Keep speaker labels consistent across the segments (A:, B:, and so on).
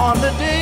A: on the day.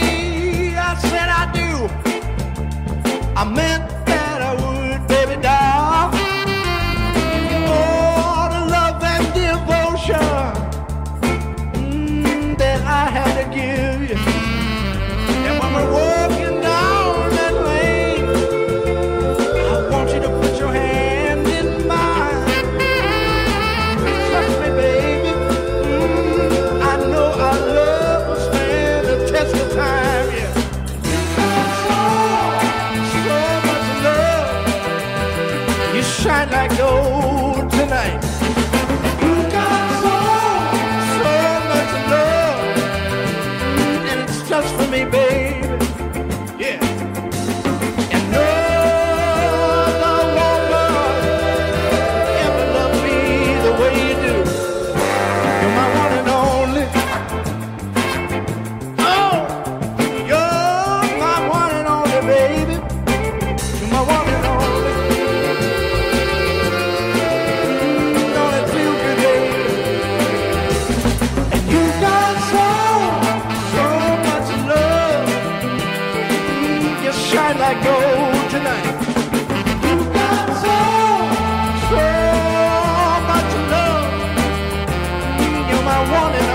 A: You shine like gold tonight. I wanted